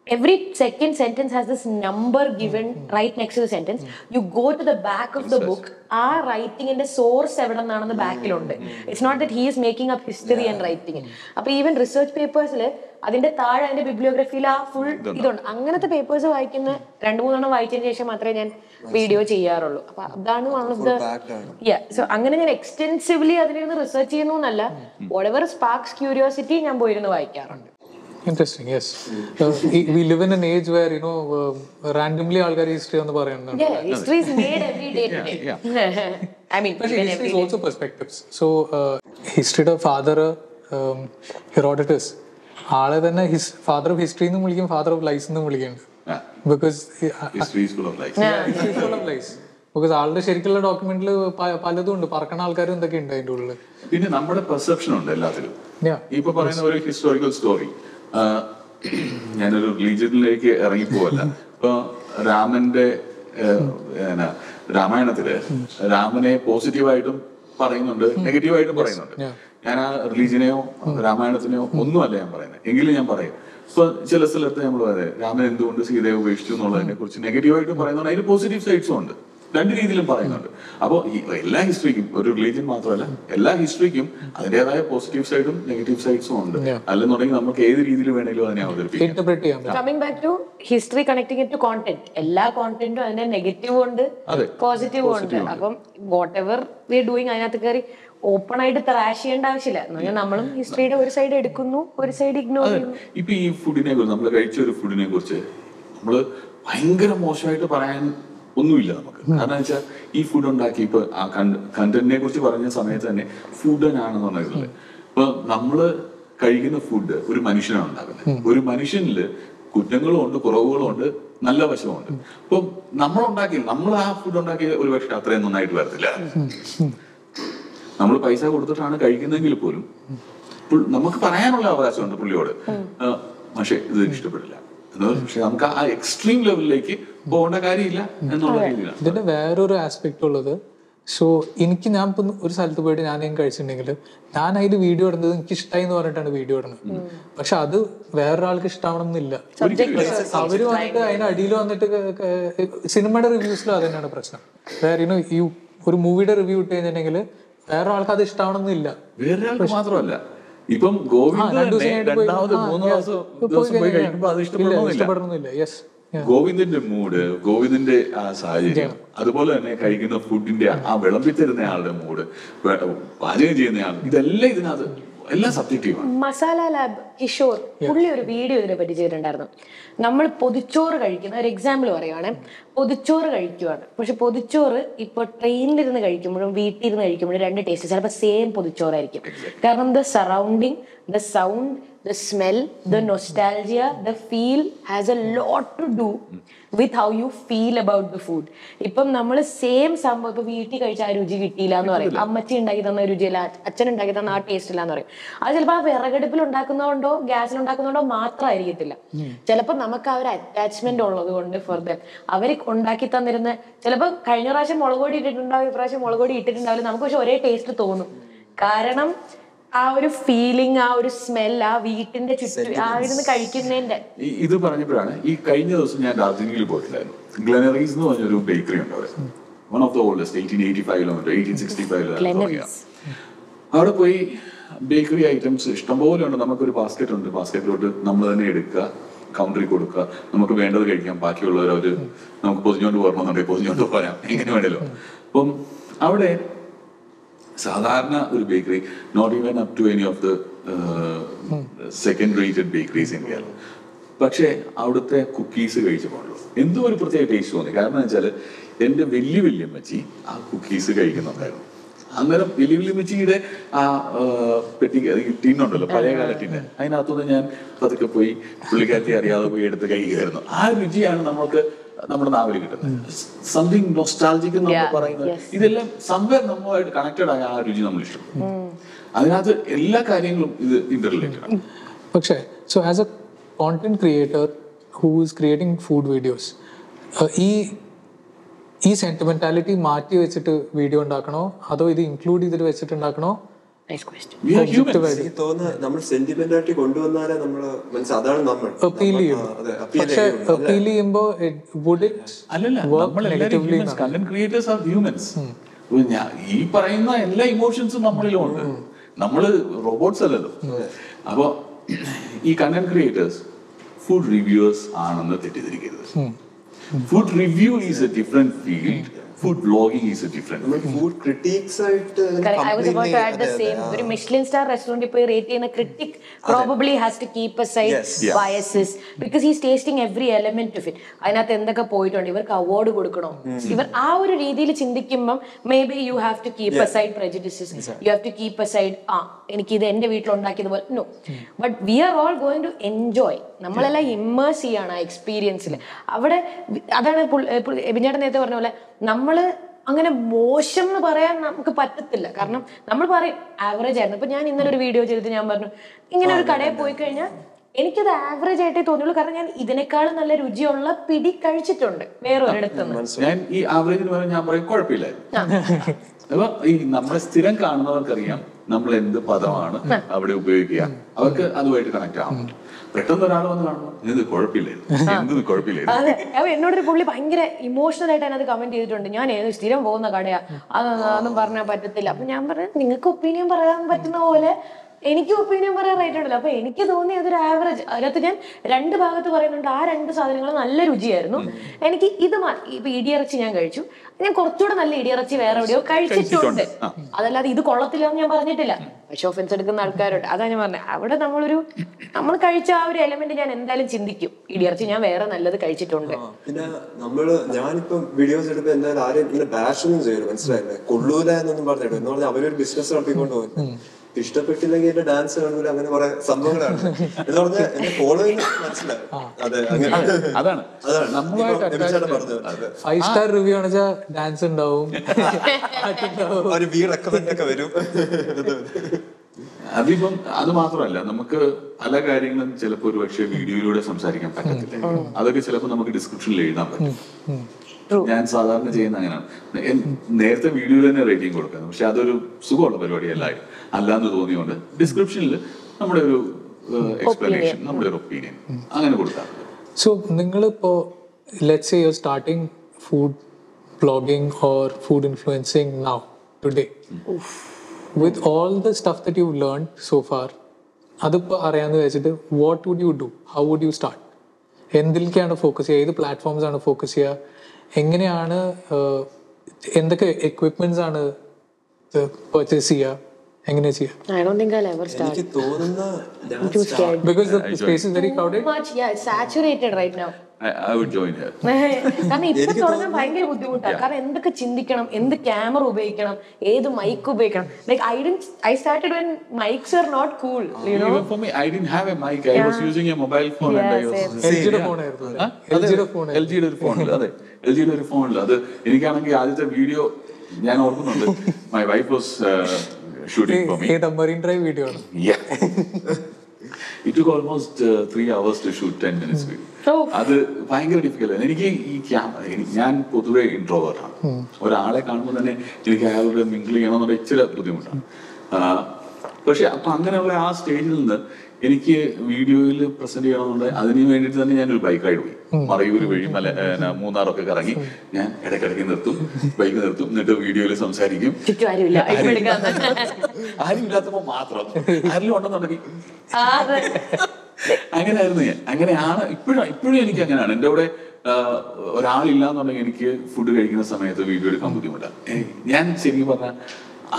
every second sentence has this number given right next to the sentence. You go to the back of the book. ആ റൈറ്റിംഗിന്റെ സോഴ്സ് എവിടെ നിന്നാണെന്ന് ബാക്കിലുണ്ട് it's not that he is making up history and writing അപ്പൊ even research പേപ്പേഴ്സിൽ അതിന്റെ താഴെ അതിന്റെ ബിബ്ലിയോഗ്രഫിയിൽ ആ full ഇതുണ്ട്. അങ്ങനത്തെ പേപ്പേഴ്സ് വായിക്കുന്ന രണ്ടു മൂന്നെണ്ണം വായിച്ചതിന് ശേഷം മാത്രമേ ഞാൻ വീഡിയോ ചെയ്യാറുള്ളൂ. അപ്പൊ അതാണ് വൺ ഓഫ് ദ സോ അങ്ങനെ ഞാൻ എക്സ്റ്റെൻസീവ്ലി അതിലിരുന്ന് റിസർച്ച് ചെയ്യുന്നു എന്നല്ല. വോട്ടെവർ സ്പാർക്സ് ക്യൂരിയോസിറ്റി ഞാൻ പോയിരുന്ന് വായിക്കാറുണ്ട്. Interesting, yes. Uh, we in live in an age where, you know, uh, randomly ആൾക്കാർ ഹിസ്റ്ററി എന്ന് പറയുന്നുണ്ട്. Yeah, history is made every day today. I mean, പക്ഷേ even history every is day. also perspectives. So, uh, ഹിസ്റ്ററിയുടെ father Herodotus ആളെ തന്നെ his father of history എന്നും വിളിക്കും father of lies എന്നും വിളിക്കുന്നുണ്ട്. Because history full of life full of lies because ആളുടെ ശരിക്കുള്ള ഡോക്യുമെന്റിൽ പലതും ഉണ്ട്. പറക്കണ ആൾക്കാരും എന്തൊക്കെ ഉണ്ട് അതിന്റെ ഉള്ളിൽ പിന്നെ നമ്മുടെ പെർസെപ്ഷൻ ഉണ്ട് എല്ലാത്തിലും. Yeah. ഇപ്പൊ പറയുന്ന ഒരു ഹിസ്റ്റോറിക്കൽ സ്റ്റോറി ഞാനൊരു റിലീജിയനിലേക്ക് ഇറങ്ങിപ്പോവല്ല. ഇപ്പൊ രാമന്റെ രാമായണത്തിൽ രാമനെ പോസിറ്റീവായിട്ടും പറയുന്നുണ്ട് നെഗറ്റീവായിട്ടും പറയുന്നുണ്ട്. ഞാൻ ആ റിലീജിയനെയോ രാമായണത്തിനെയോ ഒന്നുമല്ല ഞാൻ പറയുന്നത്. എങ്കിലും ഞാൻ പറയും. ഇപ്പൊ ചില സ്ഥലത്ത് നമ്മൾ പറയാം രാമൻ എന്തുകൊണ്ട് സീതയെ ഉപേക്ഷിച്ചു എന്നുള്ളതിനെ കുറിച്ച് നെഗറ്റീവായിട്ട് പറയുന്നുണ്ട്. അതിന് പോസിറ്റീവ് സൈഡ്സും ഉണ്ട്. രണ്ട് രീതിയിലും പറയുന്നുണ്ട്. അപ്പോൾ ഈ എല്ലാ ഹിസ്റ്ററിക്കും ഒരു റിലീജിയൻ മാത്രമല്ല എല്ലാ ഹിസ്റ്ററിക്കും അതിന്റേതായ പോസിറ്റീവ് സൈഡും നെഗറ്റീവ് സൈഡ്സും ഉണ്ട്. അല്ലെന്നുണ്ടെങ്കിൽ നമുക്ക് ഏത് രീതിയിൽ വേണമെങ്കിലും അതിനെ അവതരിപ്പിക്കാം. Coming back to history connecting to content എല്ലാ കോണ്ടന്റും അതിന്റെ നെഗറ്റീവും ഉണ്ട് പോസിറ്റീവ് ഉണ്ട്. അപ്പം വാട്ട് എവർ വി ഡൂയിങ് അതിനകത്ത് കയറി ഓപ്പൺ ആയിട്ട് ത്രാഷ് ചെയ്യേണ്ട ആവശ്യമില്ല. നമ്മളും ഹിസ്റ്ററിയുടെ ഒരു സൈഡ് എടുക്കുന്നു ഒരു സൈഡ് ഇഗ്നോർ ചെയ്യുന്നു. ഇപ്പൊ ഈ ഫുഡിനെ കുറിച്ച് നമ്മൾ കഴിച്ച ഒരു ഫുഡിനെ കുറിച്ച് നമ്മൾ ഭയങ്കര മോശമായിട്ട് പറയാൻ ഒന്നുമില്ല നമുക്ക്. കാരണം വെച്ചാൽ ഈ ഫുഡ് ഉണ്ടാക്കി ഇപ്പൊ ആ കണ്ടന്റിനെ കുറിച്ച് പറഞ്ഞ സമയത്ത് തന്നെ ഫുഡനാണെന്ന് പറഞ്ഞിട്ടുള്ളത് ഇപ്പൊ നമ്മൾ കഴിക്കുന്ന ഫുഡ് ഒരു മനുഷ്യനാണ് ഉണ്ടാക്കുന്നത്. ഒരു മനുഷ്യനിൽ കുറ്റങ്ങളും ഉണ്ട് കുറവുകളും ഉണ്ട് നല്ല വശമുണ്ട് അപ്പൊ നമ്മൾ ഉണ്ടാക്കി നമ്മൾ ആ ഫുഡ് ഉണ്ടാക്കിയ ഒരു പക്ഷെ അത്രയും നന്നായിട്ട് വരത്തില്ല. നമ്മൾ പൈസ കൊടുത്തിട്ടാണ് കഴിക്കുന്നതെങ്കിൽ പോലും നമുക്ക് പറയാനുള്ള അവകാശമുണ്ട് പുള്ളിയോട്. പക്ഷെ ഇത് ഇഷ്ടപ്പെടില്ല. പക്ഷെ നമുക്ക് ആ എക്സ്ട്രീം ലെവലിലേക്ക് പോകേണ്ട കാര്യമില്ല എന്നുള്ള രീതിയിലാണ്. ഇതിന്റെ വേറൊരു ആസ്പെക്ട് ഉള്ളത് സോ എനിക്ക് ഞാൻ ഇപ്പൊ ഒരു സ്ഥലത്ത് പോയിട്ട് ഞാൻ ഞാൻ കഴിച്ചിട്ടുണ്ടെങ്കിൽ ഞാൻ അതിൽ വീഡിയോ ഇടുന്നത് എനിക്ക് ഇഷ്ടമായി എന്ന് പറഞ്ഞിട്ടാണ് വീഡിയോ ഇടുന്നത്. പക്ഷെ അത് വേറൊരാൾക്ക് ഇഷ്ടമാവണം എന്നില്ല അവർ വന്നിട്ട് അതിന് അടിയിൽ വന്നിട്ട് സിനിമയുടെ റിവ്യൂസിലും അത് തന്നെയാണ് പ്രശ്നം. വേറെ ഈ ഒരു മൂവിയുടെ റിവ്യൂ ഇട്ട് കഴിഞ്ഞിട്ടുണ്ടെങ്കിൽ വേറെ ആൾക്ക് അത് ഇഷ്ടമാവണം എന്നില്ല മാത്രമല്ല. ഇപ്പം ഗോവിന്ദ് രണ്ടാമത് മൂന്ന് ദിവസം പോയി. ദിവസം പോയി കഴിഞ്ഞാൽ കഴിക്കുമ്പോൾ അത് ഇഷ്ടപ്പെടണമെന്നില്ല. ഗോവിന്ദിന്റെ മൂഡ് ഗോവിന്ദന്റെ ആ സാഹചര്യം അതുപോലെ തന്നെ കഴിക്കുന്ന ഫുഡിന്റെ ആ വിളമ്പിത്തരുന്ന ആളുടെ മൂഡ് പാചകം ചെയ്യുന്ന ആൾ ഇതെല്ലാം ഇതിനകത്ത് എല്ലാം സബ്ജക്റ്റീവാണ് മസാല ലാബ് കിഷോർ പുള്ളി ഒരു വീഡിയോ ഇതിനെ പറ്റി ചെയ്തിട്ടുണ്ടായിരുന്നു. നമ്മൾ പൊതിച്ചോറ് കഴിക്കുന്ന ഒരു എക്സാമ്പിൾ പറയുവാണെ. പൊതിച്ചോറ് കഴിക്കുവാണ്. പക്ഷെ പൊതിച്ചോറ് ഇപ്പൊ ട്രെയിനിലിരുന്ന് കഴിക്കുമ്പോഴും വീട്ടിൽ ഇരുന്ന് കഴിക്കുമ്പോഴും രണ്ട് ടേസ്റ്റ് ചിലപ്പോൾ സെയിം പൊതിച്ചോറായിരിക്കും. കാരണം the surrounding the sound the smell the nostalgia the feel has a lot to do with how you feel about the food ഇപ്പം നമ്മൾ സെയിം സംഭവം ഇപ്പൊ വീട്ടിൽ കഴിച്ച ആ രുചി കിട്ടിയില്ല എന്ന് പറയും. അമ്മച്ചി ഉണ്ടാക്കി തന്ന രുചിയില്ല അച്ഛൻ ഉണ്ടാക്കി തന്ന ആ ടേസ്റ്റ് ഇല്ല എന്ന് പറയും. അത് ചിലപ്പോൾ ആ വിറകടുപ്പിൽ ഉണ്ടാക്കുന്നതുകൊണ്ടോ ഗ്യാസിൽ ഉണ്ടാക്കുന്നതുകൊണ്ടോ മാത്രമായിരിക്കത്തില്ല. ചിലപ്പോൾ നമുക്ക് ആ ഒരു അറ്റാച്ച്മെന്റ് ഉള്ളത് കൊണ്ട് ഫോർ ദം അവർ ഉണ്ടാക്കി തന്നിരുന്ന ചിലപ്പോൾ കഴിഞ്ഞ പ്രാവശ്യം മുളക് പൊടി ഇട്ടിട്ടുണ്ടാവും ഇപ്രാവശ്യം മുളക് പൊടി ഇട്ടിട്ടുണ്ടാവില്ല. നമുക്ക് പക്ഷെ ഒരേ ടേസ്റ്റ് തോന്നും. കാരണം ആ ഒരു ഫീലിംഗ് ആ ഒരു സ്മെൽ ആ വീട്ടിന്റെ ചുറ്റും ആ ഇരുന്ന് കഴിക്കുന്നതിന്റെ. ഇത് പറഞ്ഞപ്പോഴാണ് ഈ കഴിഞ്ഞ ദിവസം ഞാൻ ഡാർജിലിംഗിൽ പോയിട്ടില്ലായിരുന്നു ഗ്ലനറീസ് എന്ന് പറഞ്ഞൊരു ബേക്കറി ഉണ്ട് അവിടെ. One of the oldest eighteen eighty ഫൈവിലോ eighteen sixty. അവിടെ പോയി ബേക്കറി ഐറ്റംസ് ഇഷ്ടംപോലെ ഉണ്ട്. നമുക്കൊരു ബാസ്ക്കറ്റ് ഉണ്ട്. ബാസ്ക്കറ്റിലോട്ട് നമ്മൾ തന്നെ എടുക്കുക കൗണ്ടറിൽ കൊടുക്കുക. നമുക്ക് വേണ്ടത് കഴിക്കാം. ബാക്കിയുള്ളവർ അവർ നമുക്ക് പൊതിഞ്ഞോണ്ട് പോരണമെന്നുണ്ടെങ്കിൽ പൊതിഞ്ഞോണ്ട് പോരാം. എങ്ങനെ വേണമല്ലോ അപ്പം അവിടെ സാധാരണ ഒരു bakery not even up to any of the second rated bakeries in Kerala പക്ഷേ അവിടുത്തെ കുക്കീസ് കഴിച്ചപ്പോഴല്ലോ എന്തോ ഒരു പ്രത്യേക ടേസ്റ്റ് തോന്നി. കാരണം വെച്ചാൽ എന്റെ വലിയ വല്യമ്മച്ചി ആ കുക്കീസ് കഴിക്കുന്നുണ്ടായിരുന്നു. അന്നേരം വലിയ വല്യമ്മച്ചിയുടെ ആ ആ, പെട്ടി ടിന്നുണ്ടല്ലോ പഴയകാല ടിന്ന് അതിനകത്തുനിന്ന് ഞാൻ പതുക്കെ പോയി പുള്ളിക്കാരത്തി അറിയാതെ പോയി എടുത്ത് കഴിക്കുമായിരുന്നു ആ രുചിയാണ് നമ്മൾക്ക് നമ്മുടെ നാവിൽ കിട്ടുന്നത്. സംതിങ് നൊസ്റ്റാൾജിക് എന്ന് നമ്മൾ പറയുന്നത് ഇതെല്ലാം സംവേർ നമ്മളുമായിട്ട് കണക്റ്റഡ് ആയ ആ രുചി നമ്മൾ ഇഷ്ടപ്പെടും. അതിനകത്ത് എല്ലാ കാര്യങ്ങളും ഇത് ഇന്റർലേറ്റ് റിലേറ്റഡ് ആണ്. പക്ഷേ so as a content creator who is creating food videos ഈ ഈ സെന്റിമെന്റാലിറ്റി മാറ്റി വെച്ചിട്ട് വീഡിയോ ഉണ്ടാക്കണോ? അതോ ഇത് ഇൻക്ലൂഡ് ചെയ്തിട്ട് വെച്ചിട്ട് നമ്മൾ കൊണ്ടുവന്നാലേ അതാണ് നമ്മൾ അപ്പീൽ ചെയ്യും പക്ഷെ അപ്പീൽ ചെയ്യുമ്പോ വുഡ് ഇറ്റ് അല്ലല്ല കണ്ടന്റ് ക്രിയേറ്റേഴ്സ് ആർ ഹ്യൂമൻസ് ഈ പറയുന്ന എല്ലാ ഇമോഷൻസും നമ്മളിലും ഉണ്ട് നമ്മൾ റോബോട്ട്സ് അല്ലല്ലോ. അപ്പൊ ഈ കണ്ടന്റ് ക്രിയേറ്റേഴ്സ് ഫുഡ് റിവ്യൂവേഴ്സ് ആണെന്ന് തെറ്റിദ്ധരിക്കരുത്. Food review is a different field food blogging is different നമ്മൾ ഫുഡ് ക്രിട്ടിക്സ് ആയിട്ട് I was about to add the completely- same അതെ, ഒരു മിഷ്ലിൻ സ്റ്റാർ റെസ്റ്റോറന്റ് പോയി റേറ്റ് ചെയ്യുന്ന critic probably has to keep. Biases because he's tasting every element of it അതിനകത്ത് എന്തൊക്കെ പോയിട്ടുണ്ട്? ഇവർക്ക് അവാർഡ് കൊടുക്കണോ? ഇവർ ആ ഒരു രീതിയിൽ ചിന്തിക്കുമ്പം maybe you have to keep aside prejudices you have to keep aside side ആ എനിക്ക് ഇത് എന്റെ വീട്ടിൽ ഉണ്ടാക്കിയതുപോലെ no but we are all going to enjoy നമ്മളെല്ലാം ഇമ്മേഴ്സ് ചെയ്യാണ് ആ എക്സ്പീരിയൻസിൽ അവിടെ അതാണ് എബിഞ്ഞേട്ടൻ നേരത്തെ പറഞ്ഞ പോലെ നമ്മൾ അങ്ങനെ മോശം എന്ന് പറയാൻ നമുക്ക് പറ്റത്തില്ല. കാരണം നമ്മൾ പറയും ആവറേജ് ആയിരുന്നു. ഇപ്പൊ ഞാൻ ഇന്നലെ ഒരു വീഡിയോ ചെയ്തിട്ട് ഞാൻ പറഞ്ഞു ഇങ്ങനെ ഒരു കടയിൽ പോയി കഴിഞ്ഞാൽ എനിക്കത് ആവറേജ് ആയിട്ടേ തോന്നിയുള്ളൂ. കാരണം ഞാൻ ഇതിനേക്കാളും നല്ല രുചിയുള്ള പിടി കഴിച്ചിട്ടുണ്ട് വേറെ ഞാൻ ഈ ആവറേജിന് ഞാൻ പറയും കുഴപ്പമില്ലായിരുന്നു. അപ്പൊ ഈ നമ്മളെ സ്ഥിരം കാണുന്നവർക്കറിയാം നമ്മൾ എന്ത് പദമാണ് അവിടെ ഉപയോഗിക്കുക. അവർക്ക് അതുമായിട്ട് കണക്ട് ആവും. പെട്ടെന്ന് ഒരാൾ വന്ന് കാണുമ്പോൾ ഇത് കുഴപ്പമില്ല. എന്ത് കുഴപ്പമില്ല. അതെ. അപ്പൊ എന്നോടൊരു പുള്ളി ഭയങ്കര ഇമോഷണൽ ആയിട്ട് അതിനകത്ത് കമന്റ് ചെയ്തിട്ടുണ്ട്. ഞാൻ ഏത് സ്ഥിരം പോകുന്ന കടയാ. അതൊന്നും അതൊന്നും പറഞ്ഞാൽ പറ്റത്തില്ല. അപ്പൊ ഞാൻ പറഞ്ഞു നിങ്ങൾക്ക് ഒപ്പീനിയൻ പറയാൻ പറ്റുന്ന പോലെ എനിക്ക് ഒപ്പീനിയൻ പറയാൻ റൈറ്റ് ഉണ്ടല്ലോ. അപ്പൊ എനിക്ക് തോന്നി അതൊരു ആവറേജ് അതിനകത്ത് ഞാൻ രണ്ട് ഭാഗത്ത് പറയുന്നുണ്ട്. ആ രണ്ട് സാധനങ്ങൾ നല്ല രുചിയായിരുന്നു. എനിക്ക് ഇത് ഇപ്പൊ ഇടിയിറച്ചി ഞാൻ കഴിച്ചു. ഞാൻ കുറച്ചുകൂടെ നല്ല ഇടിയിറച്ചി വേറെ എവിടെയോ കഴിച്ചിട്ടുണ്ട്. അതല്ലാതെ ഇത് കൊള്ളത്തില്ല എന്ന് ഞാൻ പറഞ്ഞിട്ടില്ല. പക്ഷെ ഓഫൻസ് എടുക്കുന്ന ആൾക്കാരുണ്ട്. അതാ ഞാൻ പറഞ്ഞത് അവിടെ നമ്മളൊരു നമ്മൾ കഴിച്ച ആ ഒരു എലമെന്റ് ഞാൻ എന്തായാലും ചിന്തിക്കും. ഇടിയിറച്ചി ഞാൻ വേറെ നല്ലത് കഴിച്ചിട്ടുണ്ട്. പിന്നെ നമ്മൾ ഞാനിപ്പം വീഡിയോസ് എടുക്കുമ്പോൾ എന്തായാലും ആരും ഇങ്ങനെ ബാഷൊന്നും ചെയ്യരുത് മനസ്സിലായില്ലേ? കൊള്ളൂല എന്നൊന്നും പറഞ്ഞിട്ട് എന്ന് പറഞ്ഞാൽ അവരൊരു ബിസിനസ് നടത്തിക്കൊണ്ട് പോകും ഇഷ്ടപ്പെട്ടില്ലെങ്കിൽ എന്റെ ഡാൻസ് കാണൂല അങ്ങനെ കുറെ സംഭവങ്ങളാണ്. എന്ന് പറഞ്ഞാൽ എന്നെ ഫോളോ ചെയ്യുന്ന അതെ അതാണ്. അതാണ്. അതെ. ഫൈവ് സ്റ്റാർ റിവ്യൂ ഡാൻസ് ഉണ്ടാവും. ഒരു വി റെക്കമെൻഡ് ഒക്കെ വരും. അതിപ്പം അത് മാത്രമല്ല നമുക്ക് പല കാര്യങ്ങളും ചിലപ്പോ ഒരു പക്ഷേ വീഡിയോയിലൂടെ സംസാരിക്കാൻ പറ്റത്തില്ല. അതൊക്കെ ചിലപ്പോ നമുക്ക് ഡിസ്ക്രിപ്ഷനിൽ എഴുതാൻ പറ്റും. ഞാൻ സാധാരണ ചെയ്യുന്ന അങ്ങനെയാണ്. നേരത്തെ വീഡിയോയിൽ തന്നെ റേറ്റിംഗ് കൊടുക്കുന്നത് പക്ഷെ അതൊരു സുഖമുള്ള പരിപാടിയല്ല അല്ലാന്ന് തോന്നിയോണ്ട് ഡിസ്ക്രിപ്ഷനിൽ നമ്മുടെ ഒരു എക്സ്പ്ലനേഷൻ നമ്മുടെ ഒരു ഒപ്പീനിയൻ അങ്ങനെ കൊടുക്കാറുണ്ട്. സോ നിങ്ങളിപ്പോ let's your starting food blogging or food influencing now today with all the stuff that you learn so far അതിപ്പോൾ അറിയാമെന്ന് വെച്ചിട്ട് what would you do how would you start എന്തിലേക്കാണ് focus ചെയ്യുക? ഏത് പ്ലാറ്റ്ഫോംസ് ആണ് focus ചെയ്യുക? എങ്ങനെയാണ് എന്തൊക്കെ എക്വിപ്മെന്റ്സ് ആണ് പർച്ചേസ് ചെയ്യുക എങ്ങനെ ചെയ്യുക I don't think I ever start എനിക്ക് തോന്നുന്ന ഞാൻ too scared because the space is very crowded much yeah saturated right now I would join here കാരണം ഇപ്പൊ തുടങ്ങാൻ ഭയങ്കര ബുദ്ധിമുട്ടാണ് കാരണം എന്തൊക്കെ ചിന്തിക്കണം എന്ത് ക്യാമറ ഉപയോഗിക്കണം ഏത് മൈക്ക് ഉപയോഗിക്കണം. Like I I started when mics are not cool you know phone ജിയുടെ ഒരു ഫോണിൽ അതെ. എൽ ജിയുടെ ഒരു ഫോണിൽ അത് എനിക്കാണെങ്കിൽ ആദ്യത്തെ വീഡിയോ ഞാൻ ഓർക്കുന്നുണ്ട്. My wife was shooting for me Marine Drive video ആണ്? It took almost three hours to shoot ten minutes Oh. അത് ഭയങ്കര ഡിഫിക്കൽട്ട് എനിക്ക് ഈ ക്യാമറ ഞാൻ പൊതുവെ ഇൻട്രോവേർട്ട് ആണ്. ഒരാളെ കാണുമ്പോൾ തന്നെ എനിക്ക് അയാളോട് മിങ്കിൾ ചെയ്യണമെന്നുള്ള ഇച്ചിരി ബുദ്ധിമുട്ടാണ്. പക്ഷെ അപ്പൊ അങ്ങനെയുള്ള ആ സ്റ്റേജിൽ നിന്ന് എനിക്ക് വീഡിയോയിൽ പ്രസന്റ് ചെയ്യണമെന്നുണ്ട്. അതിന് വേണ്ടിയിട്ട് തന്നെ ഞാൻ ഒരു ബൈക്ക് റൈഡ് പോയി മറയൂർ വഴി മല മൂന്നാറൊക്കെ കറങ്ങി ഞാൻ ഇടയ്ക്കിടയ്ക്ക് നിർത്തും ബൈക്ക് നിർത്തും എന്നിട്ട് വീഡിയോയിൽ സംസാരിക്കും. ആരും ഇല്ലാത്തപ്പോ മാത്രം. ആരെങ്കിലും ഉണ്ടെന്നുണ്ടെങ്കിൽ. അങ്ങനെയായിരുന്നു ഞാൻ. അങ്ങനെയാണ്. ഇപ്പോഴും ഇപ്പോഴും എനിക്ക് അങ്ങനെയാണ്. എന്റെ കൂടെ ഒരാളില്ലാന്നുണ്ടെങ്കിൽ എനിക്ക് ഫുഡ് കഴിക്കുന്ന സമയത്ത് വീഡിയോ എടുക്കാൻ ബുദ്ധിമുട്ടാണ്. ഞാൻ ശരിക്കും പറഞ്ഞ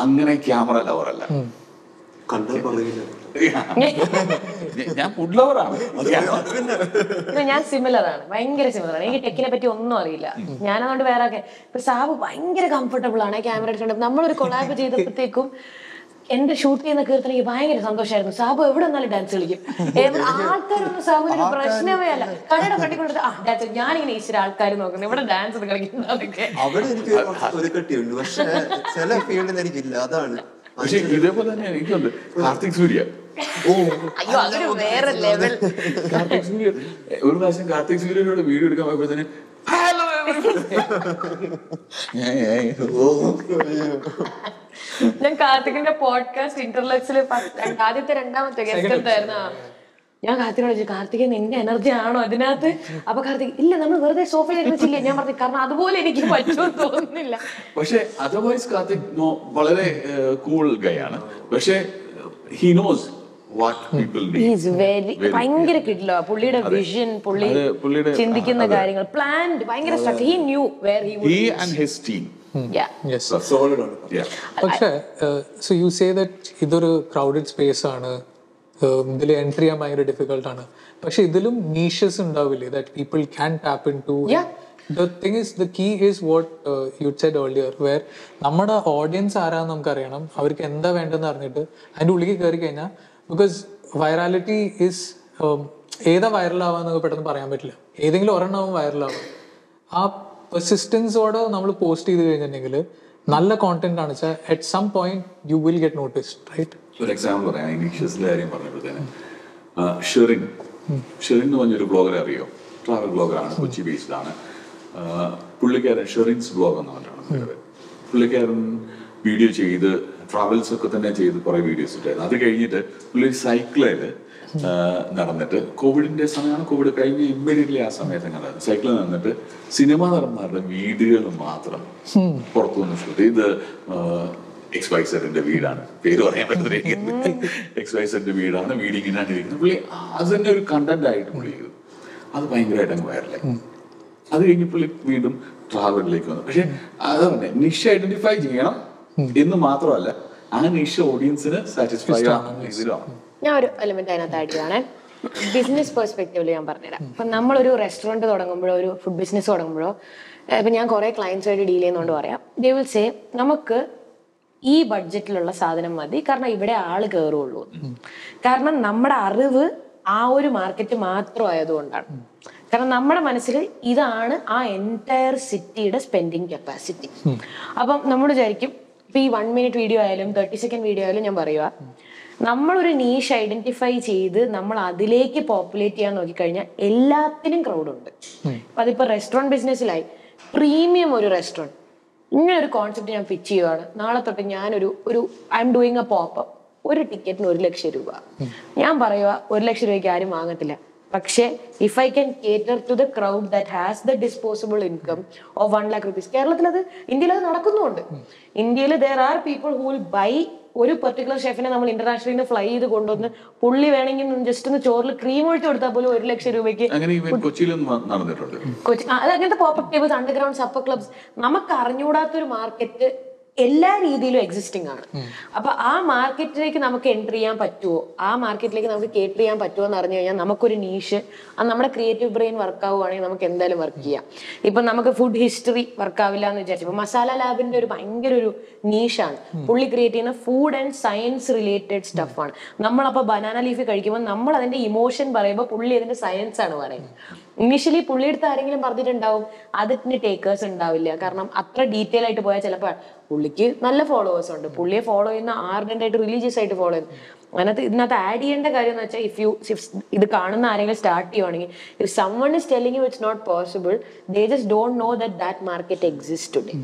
അങ്ങനെ ക്യാമറ ലവറല്ല. കണ്ടാൽ പറയില്ല. ഞാൻ ഫുഡ് ലവറാണ് ഞാൻ സിമിലർ ആണ്. ഭയങ്കര സിമിലർ ആണ്. എനിക്ക് ടെക്കിനെ പറ്റി ഒന്നും അറിയില്ല. ഞാൻ അതുകൊണ്ട് വേറെ ഒക്കെ ഇപ്പൊ സാബ് ഭയങ്കര കംഫർട്ടബിൾ ആണ്. ക്യാമറ എടുക്കേണ്ടത് നമ്മളൊരു കൊളാബ് ചെയ്തപ്പോഴത്തേക്കും എന്റെ ഷൂട്ട് ചെയ്യുന്ന കീർത്തന എനിക്ക് ഭയങ്കര സന്തോഷമായിരുന്നു സാബു എവിടെ നിന്നാലും ഡാൻസ് കളിക്കും. ആൾക്കാരൊന്നും സാബുവിന് ഒരു പ്രശ്നമേ അല്ല. കടയുടെ ഫ്രണ്ടിൽ കൊണ്ടിട്ട് ആ ഡാൻസ് ഞാനിങ്ങനെ ഈശ്വര ആൾക്കാർ നോക്കുന്നു ഇവിടെ ഡാൻസ് കളിക്കുന്നതൊക്കെ? അവിടെ എനിക്ക് ഒരു കെട്ടിയുണ്ട്. പക്ഷേ ചില ഫീൽഡിൽ എനിക്കില്ല. അതാണ്. പക്ഷെ ഇതേപോലെ തന്നെ എനിക്കുണ്ട് കാർത്തിക് സൂര്യ അയ്യോ അതൊരു വേറെ ലെവൽ കാർത്തിക് സൂര്യ ഒരു പ്രാവശ്യം കാർത്തിക് സൂര്യനോട് വീഡിയോ എടുക്കാൻ പോയപ്പോഴത്തേന് "Hello, everyone." ഞാൻ, ഓ. കാർത്തികിന്റെ പോഡ്കാസ്റ്റ് ഇന്റർലക്സിൽ ആദ്യത്തെ രണ്ടാമത്തെ ഗസ്റ്റ് എന്തായിരുന്നു. ഞാൻ കാർത്തികോട് ചോദിച്ചു കാർത്തിക നിന്റെ എനർജി ആണോ അതിനകത്ത് അപ്പൊ കാർത്തിക് ഇല്ല നമ്മൾ വെറുതെ സോഫയിലിരുന്നില്ല ഞാൻ പറഞ്ഞു കാരണം അതുപോലെ എനിക്ക് പറ്റുമെന്ന് തോന്നുന്നില്ല. പക്ഷെ അതർവൈസ് കാർത്തിക് നോ വളരെ കൂൾ ഗയാണ് പക്ഷെ ഹി നോസ് ഭയങ്കര കിട്ടില്ല പുള്ളിയുടെ വിഷൻ പുള്ളി ചിന്തിക്കുന്ന കാര്യങ്ങൾ പ്ലാൻഡ് ഭയങ്കര he knew where he he and his team പക്ഷേ സോ യു സേ ദറ്റ് ഇതൊരു ക്രൗഡഡ് സ്പേസ് ആണ്. ഇതിൽ എൻട്രി ചെയ്യാൻ ഭയങ്കര ഡിഫിക്കൽട്ട് ആണ്. പക്ഷെ ഇതിലും നീഷസ് ഉണ്ടാവില്ലേ? That people can tap into. The thing is the key is what you said earlier where നമ്മുടെ ഓഡിയൻസ് ആരാന്ന് നമുക്കറിയണം. അവർക്ക് എന്താ വേണ്ടതെന്ന് അറിഞ്ഞിട്ട് അതിന്റെ ഉള്ളിൽ കയറി കഴിഞ്ഞാൽ ബിക്കോസ് വൈറാലിറ്റി ഈസ് ഏതാ വൈറൽ ആവാന്ന് പെട്ടെന്ന് പറയാൻ പറ്റില്ല. ഏതെങ്കിലും ഒരെണ്ണം വൈറൽ ആവും ആ പെർസിസ്റ്റൻസോടെ നമ്മൾ പോസ്റ്റ് ചെയ്ത് കഴിഞ്ഞിട്ടുണ്ടെങ്കിൽ നല്ല കോണ്ടന്റ് ആണ് വെച്ചാൽ at some point you will get noticed right ഒരു എക്സാമ്പിൾ പറയാം. ഇനീഷ്യസിന്റെ കാര്യം പറഞ്ഞപ്പോഴത്തേന്. ഷെറിൻ. ഷെറിൻ എന്ന് പറഞ്ഞൊരു ബ്ലോഗറെ അറിയോ? ട്രാവൽ ബ്ലോഗറാണ് കൊച്ചി ബേസ്ഡ് ആണ്. പുള്ളിക്കാരൻ ഷെറിൻസ് ബ്ലോഗ് എന്ന് പറഞ്ഞാണ്. പുള്ളിക്കാരൻ വീഡിയോ ചെയ്ത് ട്രാവൽസ് ഒക്കെ തന്നെ ചെയ്ത് കുറെ വീഡിയോസ് ഇട്ടായിരുന്നു. അത് കഴിഞ്ഞിട്ട് പുള്ളി സൈക്കിളിൽ നടന്നിട്ട് കോവിഡിന്റെ സമയമാണ് കോവിഡ് കഴിഞ്ഞ ഇമ്മീഡിയറ്റ്ലി ആ സമയത്ത് കണ്ടത് സൈക്കിളിൽ നടന്നിട്ട് സിനിമാ നടന്മാരുടെ വീഡിയോകൾ മാത്രം പുറത്തു വന്ന് ഷൂട്ട് ഇത് എക്സ് വൈ സെറിന്റെ വീടാണ്. പേര് പറയാൻ പറ്റുന്ന എക്സ് വൈ സെറിന്റെ വീടാണ്. വീട് ഇങ്ങനെയാണ് ഇരിക്കുന്നത് പുള്ളി അത് തന്നെ ഒരു കണ്ടന്റ് ആയിട്ട് പുള്ളി ചെയ്തു. അത് ഭയങ്കരമായിട്ട് അങ്ങ് വൈറലായി അത് കഴിഞ്ഞ് പുള്ളി വീണ്ടും ട്രാവലിലേക്ക് വന്നു. പക്ഷെ അത് തന്നെ നിഷ ഐഡന്റിഫൈ ചെയ്യണം എന്ന് മാത്രമല്ല ആ നിഷ ഓഡിയൻസിന് സാറ്റിസ്ഫൈ ആവുന്ന ഞാൻ ഒരു എലിമെന്റ് അതിനകത്ത് ആഡ് ചെയ്യണേ ബിസിനസ് പെർസ്പെക്ടീവിൽ ഞാൻ പറഞ്ഞുതരാം. ഇപ്പം നമ്മളൊരു റെസ്റ്റോറന്റ് തുടങ്ങുമ്പോഴോ ഒരു ഫുഡ് ബിസിനസ് തുടങ്ങുമ്പോഴോ ഇപ്പം ഞാൻ കുറേ ക്ലയൻസുമായിട്ട് ഡീൽ ചെയ്യുന്നതുകൊണ്ട് പറയാം. ദേ വിൽ സേ നമുക്ക് ഈ ബഡ്ജറ്റിലുള്ള സാധനം മതി. കാരണം ഇവിടെ ആൾ കയറുള്ളൂ കാരണം നമ്മുടെ അറിവ് ആ ഒരു മാർക്കറ്റ് മാത്രം ആയതുകൊണ്ടാണ്. കാരണം നമ്മുടെ മനസ്സിൽ ഇതാണ് ആ എന്റയർ സിറ്റിയുടെ സ്പെൻഡിങ് കപ്പാസിറ്റി അപ്പം നമ്മൾ വിചാരിക്കും ഇപ്പൊ ഈ വൺ മിനിറ്റ് വീഡിയോ ആയാലും തേർട്ടി സെക്കൻഡ് വീഡിയോ ആയാലും ഞാൻ പറയുക നമ്മളൊരു നീഷ് ഐഡന്റിഫൈ ചെയ്ത് നമ്മൾ അതിലേക്ക് പോപ്പുലേറ്റ് ചെയ്യാൻ നോക്കിക്കഴിഞ്ഞാൽ എല്ലാത്തിനും ക്രൗഡ് ഉണ്ട്. അതിപ്പോ റെസ്റ്റോറന്റ് ബിസിനസ്സിലായി പ്രീമിയം ഒരു റെസ്റ്റോറന്റ് ഇങ്ങനെ ഒരു കോൺസെപ്റ്റ് ഞാൻ പിച്ച് ചെയ്യുവാണ്. നാളെ തൊട്ട് ഞാനൊരു ഒരു I am doing a pop ഒരു ടിക്കറ്റിന് ഒരു ലക്ഷം രൂപ. ഞാൻ പറയുക ഒരു ലക്ഷം രൂപയ്ക്ക് ആരും വാങ്ങത്തില്ല. പക്ഷേ if I can cater to the crowd that has the disposable income of one lakh rupees കേരളത്തിൽ അത് ഇന്ത്യയിൽ അത് നടക്കുന്നുണ്ട്. ഇന്ത്യയിൽ there are people who will buy ഒരു പെർട്ടിക്കുലർ ഷെഫിനെ നമ്മൾ ഇന്റർനാഷണലിൽ നിന്ന് ഫ്ലൈ ചെയ്ത് കൊണ്ടുവന്ന് പുള്ളി വേണമെങ്കിൽ ജസ്റ്റ് ഒന്ന് ചോറിൽ ക്രീം ഒഴിച്ച് കൊടുത്താൽ പോലും ഒരു ലക്ഷം രൂപയ്ക്ക് കൊച്ചി അത് അങ്ങനത്തെ popup tables underground supper clubs നമുക്ക് അറിഞ്ഞുകൂടാത്തൊരു മാർക്കറ്റ് എല്ലാ രീതിയിലും എക്സിസ്റ്റിംഗ് ആണ്. അപ്പൊ ആ മാർക്കറ്റിലേക്ക് നമുക്ക് എൻട്രി ചെയ്യാൻ പറ്റുമോ ആ മാർക്കറ്റിലേക്ക് നമുക്ക് കേറ്റർ ചെയ്യാൻ പറ്റുമോ എന്ന് അറിഞ്ഞു കഴിഞ്ഞാൽ നമുക്കൊരു നീഷ് അത് നമ്മുടെ ക്രിയേറ്റീവ് ബ്രെയിൻ വർക്ക് ആവുകയാണെങ്കിൽ നമുക്ക് എന്തായാലും വർക്ക് ചെയ്യാം. ഇപ്പൊ നമുക്ക് ഫുഡ് ഹിസ്റ്ററി വർക്ക് ആവില്ല എന്ന് വിചാരിച്ചു. ഇപ്പൊ മസാല ലാബിന്റെ ഒരു ഭയങ്കര ഒരു നീഷാണ് പുള്ളി ക്രിയേറ്റ് ചെയ്യുന്ന ഫുഡ് ആൻഡ് സയൻസ് റിലേറ്റഡ് സ്റ്റഫാണ് നമ്മളപ്പോൾ ബനാന ലീഫ് കഴിക്കുമ്പോൾ നമ്മൾ അതിന്റെ ഇമോഷൻ പറയുമ്പോൾ പുള്ളി അതിന്റെ സയൻസ് ആണ് പറയുന്നത്. ഇനിഷ്യലി പുള്ളിയെടുത്ത് ആരെങ്കിലും പറഞ്ഞിട്ടുണ്ടാവും അതിന് ടേക്കേഴ്സ് ഉണ്ടാവില്ല. കാരണം അത്ര ഡീറ്റെയിൽ ആയിട്ട് പോയാൽ ചിലപ്പോൾ പുള്ളിക്ക് നല്ല ഫോളോവേഴ്സ് ഉണ്ട്. പുള്ളിയെ ഫോളോ ചെയ്യുന്ന ആർഡന്റ് ആയിട്ട് റിലീജിയസ് ആയിട്ട് ഫോളോ ചെയ്യുന്നു അതിനകത്ത് ഇതിനകത്ത് ആഡ് ചെയ്യേണ്ട കാര്യം എന്ന് വെച്ചാൽ ഇഫ് യു ഇത് കാണുന്ന ആരെങ്കിലും സ്റ്റാർട്ട് ചെയ്യുവാണെങ്കിൽ if someone is telling you it's not possible they just don't know that that market exist today